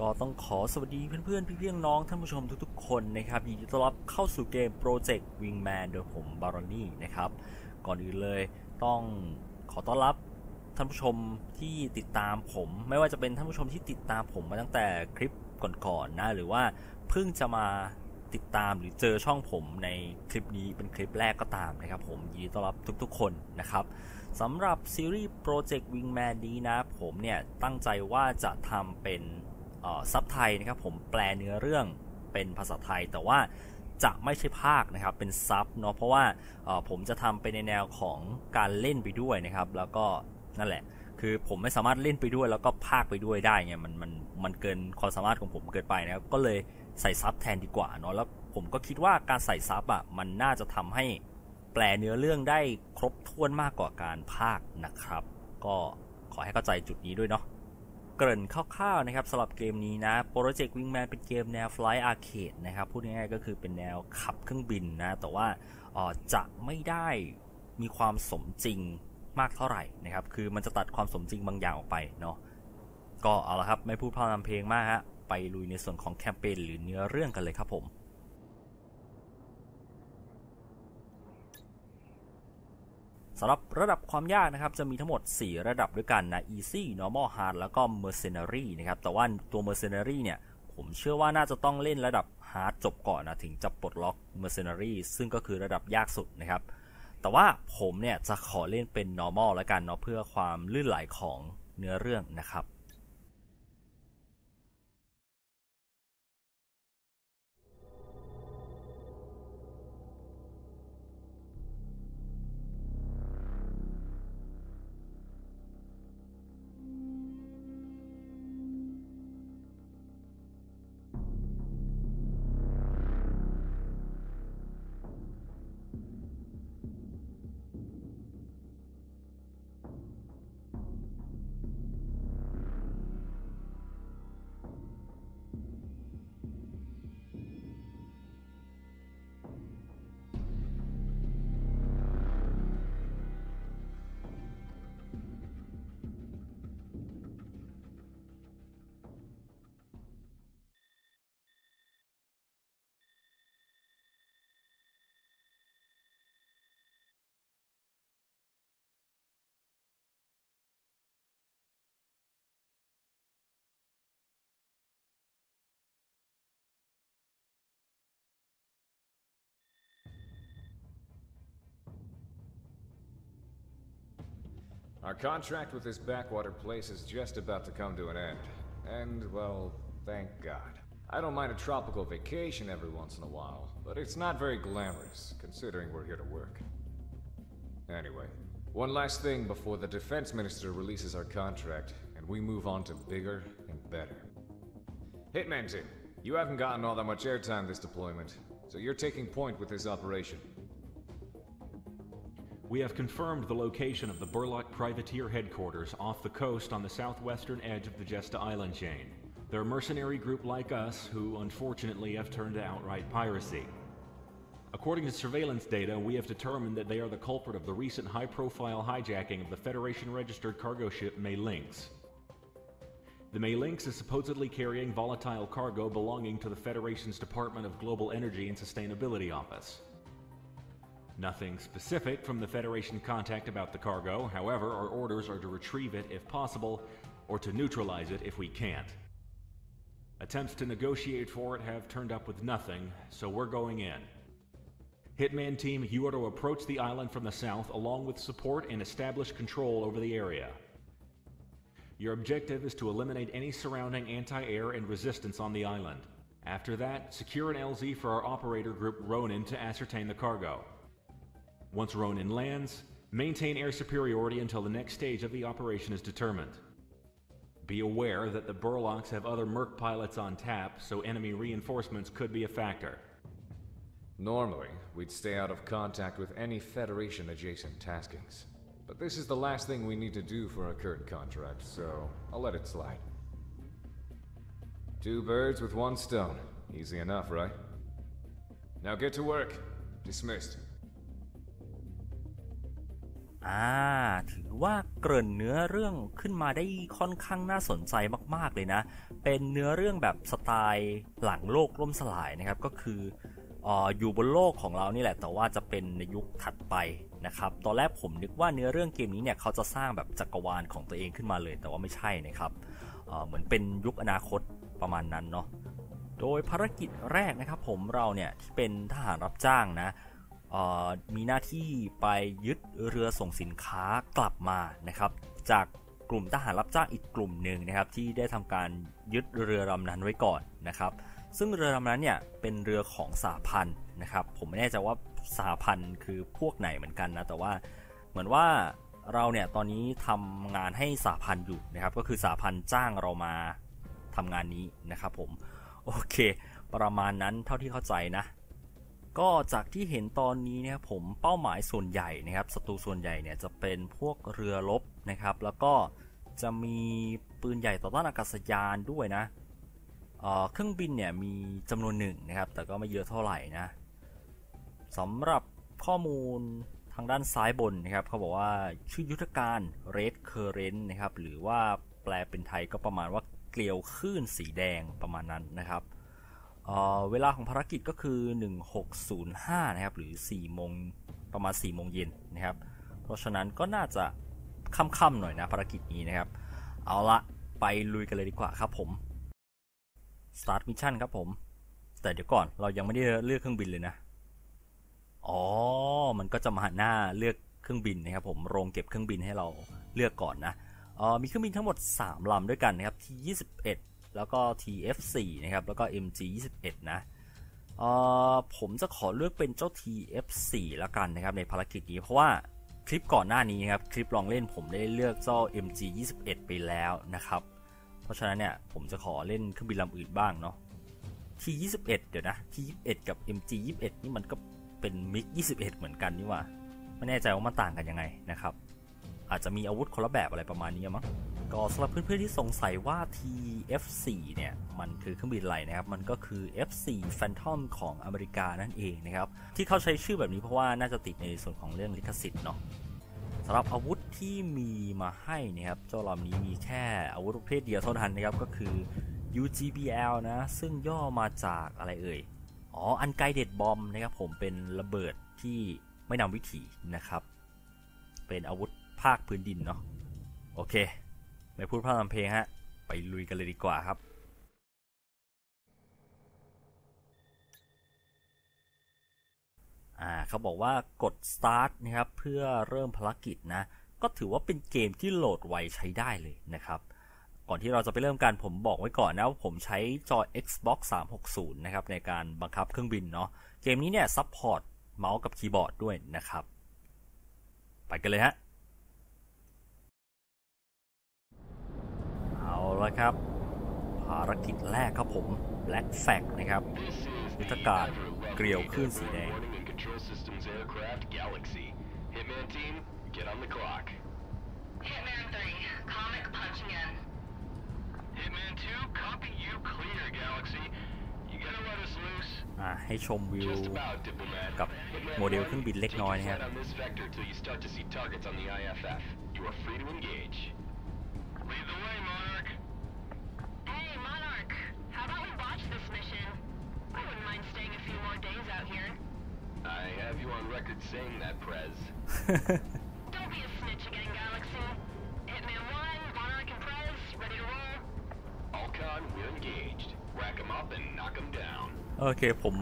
ก็ต้องขอสวัสดีเพื่อนๆ พี่ๆ น้องท่านผู้ชมทุกๆ คนนะครับยินดีต้อนรับเข้าสู่เกม Project Wingman โดยผมบารอนี่นะครับ ก่อนอื่นเลยต้องขอต้อนรับท่านผู้ชมที่ติดตามผม ไม่ว่าจะเป็นท่านผู้ชมที่ติดตามผมมาตั้งแต่คลิปก่อนๆนะหรือว่าเพิ่งจะมาติดตามหรือเจอช่องผมในคลิปนี้เป็นคลิปแรกก็ตามนะครับผมยินดีต้อนรับทุกๆ คนนะครับสำหรับซีรีส์ Project Wingman นี้นะ ผมเนี่ยตั้งใจว่าจะทำเป็น ซับไทยนะครับผมแปลเนื้อเรื่องเป็นภาษาไทย แต่ว่าจะไม่ใช่ภาคนะครับเป็นซับเนาะเพราะว่าผมจะทำไปในแนวของการเล่นไปด้วยนะครับ แล้วก็นั่นแหละ คือผมไม่สามารถเล่นไปด้วย แล้วก็ภาคไปด้วยได้ไงมันมันมันเกินความสามารถของผมเกินไปนะครับก็เลยใส่ซับแทนดีกว่าเนาะแล้วผมก็คิดว่าการใส่ซับอะมันน่าจะทำให้แปลเนื้อเรื่องได้ครบถ้วนมากกว่าการภาคนะครับ ก็ขอให้เข้าใจจุดนี้ด้วยเนาะ เกริ่นคร่าวๆนะครับสำหรับเกมนี้นะ Project Wingman เป็นเกมแนว Flight Arcade นะครับ พูดง่ายๆก็คือเป็นแนวขับเครื่องบินนะ แต่ว่าจะไม่ได้มีความสมจริงมากเท่าไหร่นะครับ คือมันจะตัดความสมจริงบางอย่างออกไปเนาะ ก็เอาละครับ ไม่พูดพร่ำทำเพลงมากฮะ ไปลุยในส่วนของแคมเปญหรือเนื้อเรื่องกันเลยครับผม สำหรับระดับความยากนะครับจะมีทั้งหมด 4 ระดับด้วยกันนะ easy normal hard แล้วก็ mercenary นะครับแต่ว่าตัว mercenary เนี่ยผมเชื่อว่าน่าจะต้องเล่นระดับ hard จบก่อนนะถึงจะปลดล็อก mercenary ซึ่งก็คือระดับยากสุดนะครับแต่ว่าผมเนี่ยจะขอเล่นเป็น normal แล้วกันเนาะเพื่อความลื่นไหลของเนื้อเรื่องนะครับ Our contract with this backwater place is just about to come to an end. And, well, thank God. I don't mind a tropical vacation every once in a while, but it's not very glamorous, considering we're here to work. Anyway, one last thing before the defense minister releases our contract, and we move on to bigger and better. Hitman team, you haven't gotten all that much airtime this deployment, so you're taking point with this operation. We have confirmed the location of the Burlock Privateer headquarters off the coast on the southwestern edge of the Jesta Island chain. They're a mercenary group like us who unfortunately have turned to outright piracy. According to surveillance data, we have determined that they are the culprit of the recent high-profile hijacking of the Federation-registered cargo ship May Lynx. The May Lynx is supposedly carrying volatile cargo belonging to the Federation's Department of Global Energy and Sustainability Office. Nothing specific from the Federation contact about the cargo, however, our orders are to retrieve it if possible, or to neutralize it if we can't. Attempts to negotiate for it have turned up with nothing, so we're going in. Hitman Team, you are to approach the island from the south along with support and establish control over the area. Your objective is to eliminate any surrounding anti-air and resistance on the island. After that, secure an LZ for our operator group Ronin to ascertain the cargo. Once Ronin lands, maintain air superiority until the next stage of the operation is determined. Be aware that the Burlocks have other Merc pilots on tap, so enemy reinforcements could be a factor. Normally, we'd stay out of contact with any Federation adjacent taskings. But this is the last thing we need to do for our current contract, so I'll let it slide. Two birds with one stone. Easy enough, right? Now get to work. Dismissed. อ่า ถือว่าเกริ่นเนื้อเรื่องขึ้นมาได้ค่อนข้างน่าสนใจมากๆเลยนะ เป็นเนื้อเรื่องแบบสไตล์หลังโลกล่มสลายนะครับ ก็คือออยู่บนโลกของเรานี่แหละ แต่ว่าจะเป็นในยุคถัดไปนะครับ ตอนแรกผมนึกว่าเนื้อเรื่องเกมนี้เนี่ยเขาจะสร้างแบบจักรวาลของตัวเองขึ้นมาเลย แต่ว่าไม่ใช่นะครับเหมือนเป็นยุคอนาคตประมาณนั้นเนาะ โดยภารกิจแรกนะครับผมเราเนี่ยที่เป็นทหารรับจ้างนะ มีหน้าที่ไปยึดเรือส่งสินค้ากลับมานะครับจากกลุ่มทหารรับจ้างอีกกลุ่มหนึ่งนะครับที่ได้ทำการยึดเรือลำนั้นไว้ก่อนนะครับซึ่งเรือลำนั้นเนี่ยเป็นเรือของสหพันธ์นะครับผมไม่แน่ใจว่าสหพันธ์คือพวกไหนเหมือนกันนะแต่ว่าเหมือนว่าเราเนี่ยตอนนี้ทำงานให้สหพันธ์อยู่นะครับก็คือสหพันธ์จ้างเรามาทำงานนี้นะครับผมโอเค ประมาณนั้นเท่าที่เข้าใจนะ ก็จากที่เห็นตอนนี้เนี่ยผมเป้าหมายส่วนใหญ่นะครับศัตรูส่วนใหญ่เนี่ยจะเป็นพวกเรือรบนะครับ แล้วก็จะมีปืนใหญ่ต่อต้านอากาศยานด้วยนะเครื่องบินเนี่ยมีจำนวนหนึ่งนะครับ แต่ก็ไม่เยอะเท่าไหร่นะสำหรับข้อมูลทางด้านซ้ายบนนะครับเขาบอกว่าชื่อยุทธการ Red Current นะครับ หรือว่าแปลเป็นไทยก็ประมาณว่าเกลียวคลื่นสีแดงประมาณนั้นนะครับ เวลาของภารกิจก็คือ 1605 นะครับ หรือ4โมงประมาณ4โมงเย็นนะครับ เพราะฉะนั้นก็น่าจะค่ำๆหน่อยนะภารกิจนี้นะครับ เอาละไปลุยกันเลยดีกว่าครับผม start mission ครับผม แต่เดี๋ยวก่อนเรายังไม่ได้เลือกเครื่องบินเลยนะ อ๋อ มันก็จะมาหน้าเลือกเครื่องบินนะครับผม โรงเก็บเครื่องบินให้เราเลือกก่อนนะมีเครื่องบินทั้งหมด 3ลำด้วยกันนะครับที่21 แล้วก็ TF4 นะครับ แล้วก็ MG21 นะเอ่อผมจะขอเลือกเป็นเจ้า TF4 แล้วกันนะครับในภารกิจนี้เพราะว่าคลิปก่อนหน้านี้ครับคลิปลองเล่นผมได้เลือกเจ้า MG21 ไปแล้วนะครับ เพราะฉะนั้นเนี่ยผมจะขอเล่นเครื่องบินลำอื่นบ้างเนาะ T21 เดี๋ยวนะ T21 กับ MG21 นี่มันก็เป็นมิก21 เหมือนกันนี่ว่าไม่แน่ใจว่ามันต่างกันยังไงนะครับ อาจจะมีอาวุธคนละแบบอะไรประมาณนี้มั้ง ก็สำหรับเพื่อนๆที่สงสัยว่า TF4 เนี่ย มันคือเครื่องบินอะไรนะครับ มันก็คือ F4 Phantom ของอเมริกานั่นเองนะครับ ที่เขาใช้ชื่อแบบนี้เพราะว่าน่าจะติดในส่วนของเรื่องลิขสิทธิ์เนาะสำหรับอาวุธที่มีมาให้นะครับ เจ้าลำนี้มีแค่อาวุธประเภทเดียวเท่านั้นนะครับ ก็คือ UGBL นะ ซึ่งย่อมาจากอะไรเอ่ย อ๋อ อันไกเด็ดบอมนะครับผม เป็นระเบิดที่ไม่นำวิถีนะครับ เป็นอาวุธภาคพื้นดินเนาะ โอเค ไม่พูดพร่ำทำเพลงฮะ ไปลุยกันเลยดีกว่าครับอ่าเขาบอกว่ากด start นะครับเพื่อเริ่มภารกิจนะ ก็ถือว่าเป็นเกมที่โหลดไวใช้ได้เลยนะครับ ก่อนที่เราจะไปเริ่มกันผมบอกไว้ก่อนนะว่าผมใช้จอย Xbox 360 นะครับ ในการบังคับเครื่องบินเนาะเกมนี้เนี่ย support เมาส์กับคีย์บอร์ดด้วยนะครับ ไปกันเลยฮะ ละครับ ภารกิจแรกครับผม Black Flag นะครับยุทธการเกลียวขึ้นสีแดง Hitman team, get on the clock. Hitman 3, comic punching in. Hitman 2, copy you clear, Galaxy. You gotta let us loose. อ่าให้ชมวิวกับโมเดลเครื่องบินเล็กน้อยนะครับ You are free to engage. Lead the have you on record saying that, Prez. Don't be a snitch again, Galaxy. Hitman 1, Monarch and Prez, ready to roll? Alcon, we're engaged. Rack them up and knock them down. โอเค ผม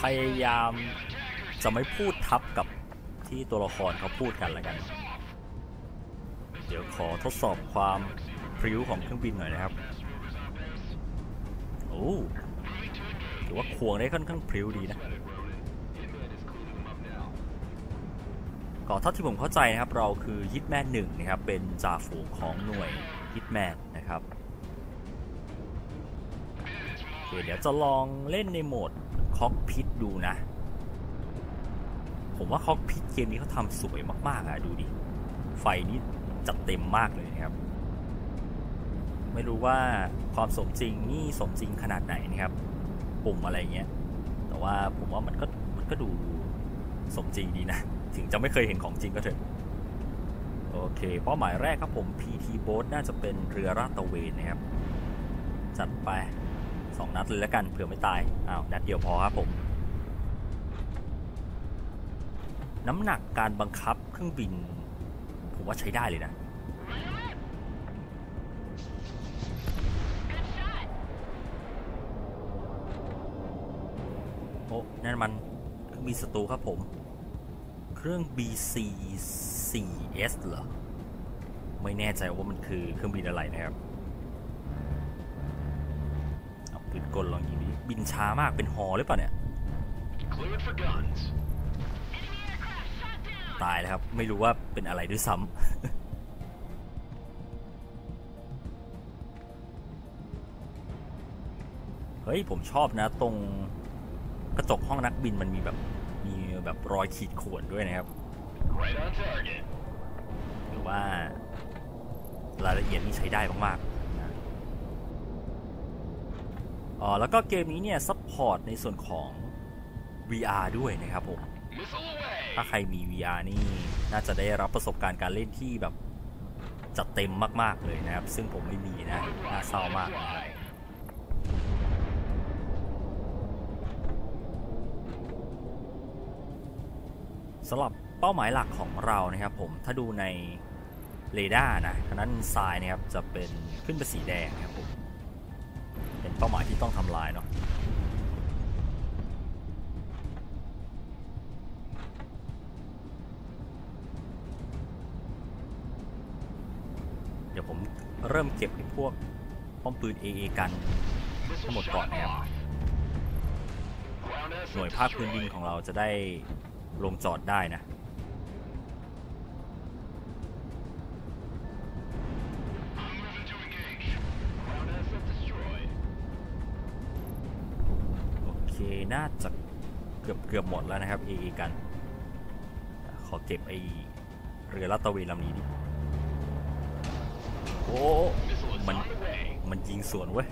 พยายามจะไม่พูดทับกับที่ตัวละครเขาพูดกันแล้วกัน เดี๋ยวขอทดสอบความพริ้วของเครื่องบินหน่อยนะครับ โอ้ถือว่าควงได้ค่อนข้างพริ้วดีนะ ก็เท่าที่ผมเข้าใจนะครับเราคือฮิตแมนหนึ่งนะครับเป็นจ่าฝูงของหน่วยฮิตแมนนะครับเดี๋ยวจะลองเล่นในโหมดคอกพิทดูนะ ผมว่าคอกพิทเกมนี้เขาทำสวยมากๆอะดูดิ ไฟนี้จัดเต็มมากเลยนะครับ ไม่รู้ว่าความสมจริงนี่สมจริงขนาดไหนนะครับ ปุ่มอะไรเงี้ย แต่ว่าผมว่ามันก็มันก็ดูสมจริงดีนะ ถึงจะไม่เคยเห็นของจริงก็เถอะ โอเค เป้าหมายแรกครับผม PT Boat น่าจะเป็นเรือราตะเวนนะครับ จัดไปสองนัดเลยแล้วกันเผื่อไม่ตาย อ้าว นัดเดียวพอครับผม น้ำหนักการบังคับเครื่องบิน ผมว่าใช้ได้เลยนะโอ้นั่นมันเครื่องบินศัตรูครับผม เครื่อง BC 4S เหรอ ไม่แน่ใจว่ามันคือเครื่องบินอะไรนะครับ เอาปืนกลลองยิงดิบินช้ามากเป็นฮอหรือเปล่าเนี่ย Cleared for guns. ตายแล้วครับ ไม่รู้ว่าเป็นอะไรด้วยซ้ำเฮ้ย ผมชอบนะ ตรงกระจกห้องนักบินมันมีแบบ มีแบบรอยขีดข่วนด้วยนะครับ Right on target. หรือว่ารายละเอียดนี่ใช้ได้มากๆนะอ๋อแล้วก็เกมนี้เนี่ย support ในส่วนของ VR ด้วยนะครับผม Missile away. ถ้าใครมี VR นี่น่าจะได้รับประสบการณ์การเล่นที่แบบจัดเต็มมาก ๆ เลยนะครับ ซึ่งผมไม่มีนะ น่าเศร้ามากนะครับ สำหรับเป้าหมายหลักของเรานะครับผมถ้าดูในเรดาร์นะทางนั้นทรายนะครับจะเป็นขึ้นเป็นสีแดงครับผมเป็นเป้าหมายที่ต้องทำลายเนาะเดี๋ยวผมเริ่มเก็บไอ้พวกป้อมปืน AA กันทั้งหมดก่อนนะครับหน่วยภาคพื้นดินของเราจะได้ ลงจอดได้นะ โอเค น่าจะเกือบเกือบหมดแล้วนะครับ AA กัน ขอเก็บไอเรือลาดตระเวนลำนี้ดิ โอ้ มัน มันยิงสวนเว้ย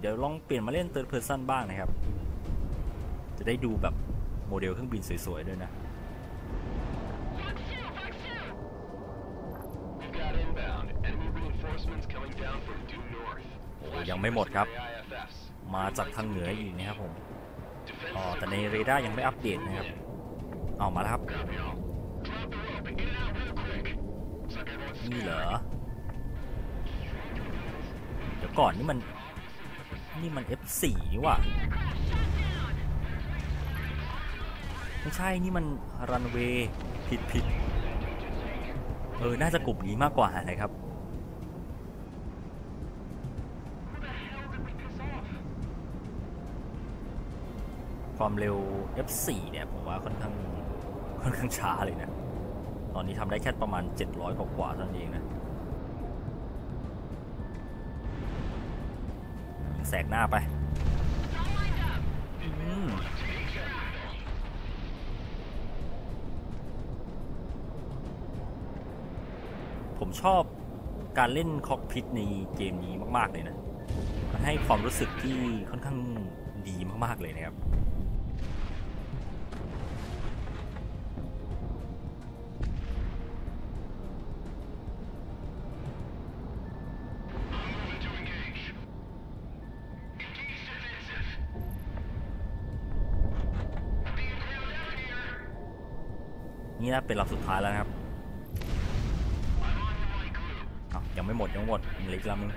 เดี๋ยวลองเปลี่ยนมาเล่น third person บ้างนะครับ จะได้ดูแบบโมเดลเครื่องบินสวยๆด้วยนะ We've got inbound. Enemy reinforcements coming down from due north. โอ้ยังไม่หมดครับ Flashing AIFFs. มาจากทางเหนืออีกนะครับผม Defenses อ๋อแต่ are ในเรดาร์ยังไม่อัปเดตนะครับเอามาแล้วครับ Copy all. Drop the rope and get it out real quick. Looks like everyone's นี่เหรอ scattered. เดี๋ยวก่อนนี่มัน นี่มัน F4 นี่ว่ะ ไม่ใช่ นี่มันรันเวย์ผิดผิดเออ น่าจะกลุ่มนี้มากกว่านะครับ ความเร็ว F4 เนี่ย ผมว่าค่อนข้าง ค่อนข้างช้าเลยนะ ตอนนี้ทำได้แค่ประมาณ 700 กว่าๆเท่านั้นเองนะ แสกหน้าไปผมชอบการเล่นคอกพิทในเกมนี้มาก ๆ เลยนะ มันให้ความรู้สึกที่ค่อนข้างดีมาก ๆ เลยนะครับ นี่นะเป็นลำสุดท้ายแล้วนะครับ I'm on the right group. อ้าวยังไม่หมดยังไม่หมดมีเหลืออีกลำนึง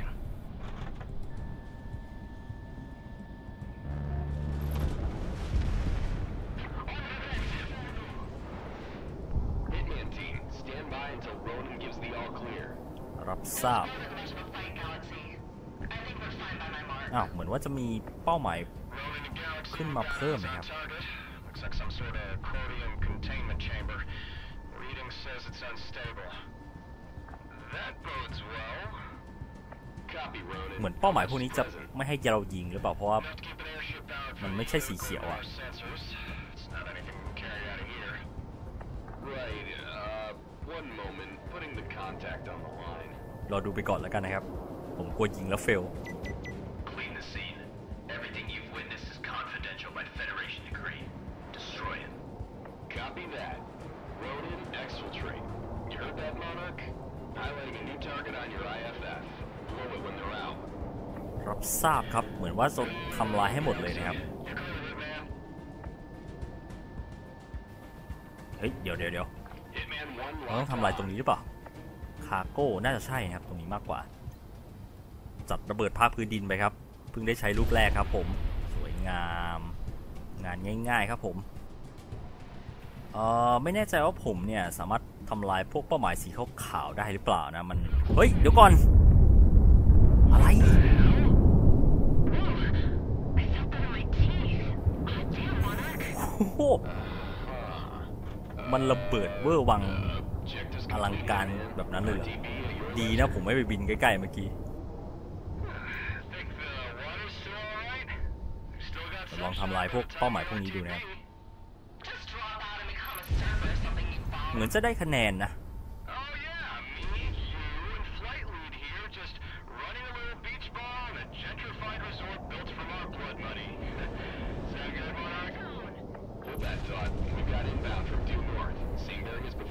Hitman team, stand by until Ronan gives the all clear. รับทราบอ้าวเหมือนว่าจะมีเป้าหมาย Ronan to Galaxy. ขึ้นมาเพิ่มไหมครับ เหมือนเป้าหมายพวกนี้จะไม่ให้เรายิงหรือเปล่าเพราะว่า Have to keep an airship powered มัน from ไม่ใช่สีเขียวอะ our sensors. It's not anything we can carry out of here. Right, uh, one moment. Putting the contact on the line. รอดูไปก่อนแล้วกันนะครับ ผมกลัวยิงแล้วเฟล Clean the scene. Everything you've witnessed is confidential by Federation decree. Copy that. Ronin exfiltrate. You heard that, Monarch? Highlighting a new target on your IFF. Blow it when they're out. รับทราบครับ เหมือนว่าจะทำลายให้หมดเลยนะครับ เฮ้ย เดี๋ยวเดี๋ยวเดี๋ยวเราต้องทำลายตรงนี้หรือเปล่า คาโก้ น่าจะใช่นะครับ ตรงนี้มากกว่า จัดระเบิดภาคพื้นดินไปครับ เพิ่งได้ใช้ลูกแรกครับผม สวยงาม งานง่าย ๆ ครับผม เอ่อไม่แน่ใจว่าผมเนี่ยสามารถทำลายพวกเป้าหมายสีขาวๆได้หรือเปล่านะมัน เฮ้ย เดี๋ยวก่อน อะไร โอ้โหมันระเบิดเวอร์วังอลังการแบบนั้นเลยเหรอ ดีนะผมไม่ไปบินใกล้ๆเมื่อกี้ลองทำลายพวกเป้าหมายพวกนี้ดูนะครับ เหมือนจะได้คะแนนนะ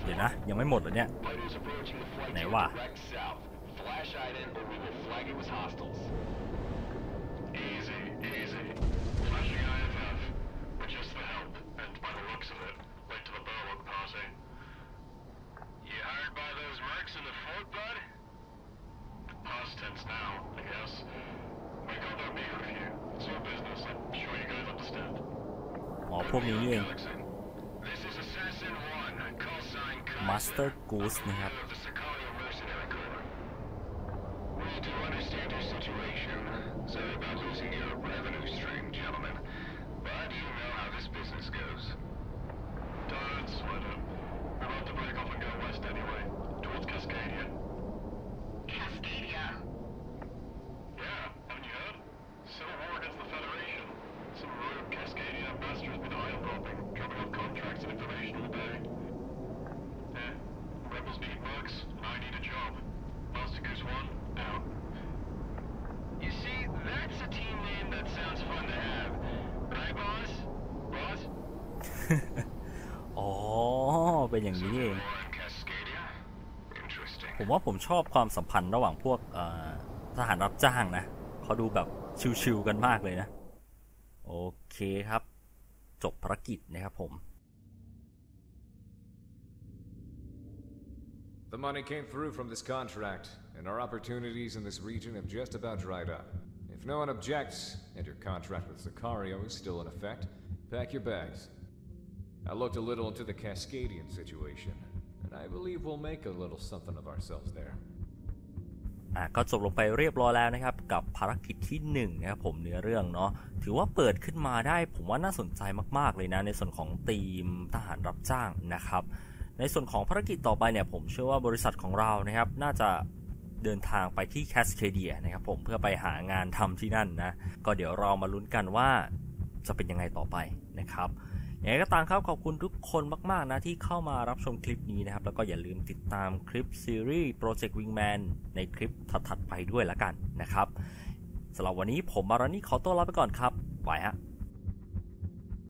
เดี๋ยวนะ ยังไม่หมดเหรอเนี่ย ไหนว่า for me. Master Ghost ne hat อ๋อ เป็นอย่างนี้นี่เอง War in Cascadia? Interesting. ผมว่าผมชอบความสัมพันธ์ระหว่างพวกเอ่อทหารรับจ้างนะเขาดูแบบชิวๆกันมากเลยนะ โอเคครับ จบภารกิจนะครับผม The money came through from this contract, and our opportunities in this region have just about dried up. If no one objects, and your contract with Sicario is still in effect, pack your bags. I looked a little into the Cascadian situation, and I believe we'll make a little something of ourselves there. อะก็จบลงไปเรียบร้อยแล้วนะครับ กับภารกิจที่1นงนะครับผมเนื้อเรื่องเนาะถือว่าเปิดขึ้นมาได้ผมว่าน่าสนใจมากๆเลยนะ ในส่วนของทีมทหารรับจ้างนะครับ ในส่วนของภารกิจต่อไปเนี่ยผมเชื่อว่าบริษัทของเรานะครับ น่าจะเดินทางไปที่แคสเคเดียนะครับผมเพื่อไปหางานทำที่นั่นนะ ก็เดี๋ยวเรามาลุ้นกันว่าจะเป็นยังไงต่อไปนะครับ อย่างไรก็ตามครับขอบคุณทุกคนมากๆนะที่เข้ามารับชมคลิปนี้นะครับ แล้วก็อย่าลืมติดตามคลิปซีรีส์ Project Wingman ในคลิปถัดๆไปด้วยละกันนะครับสำหรับวันนี้ผมมารานี่ขอตัวลาไปก่อนครับบายฮะ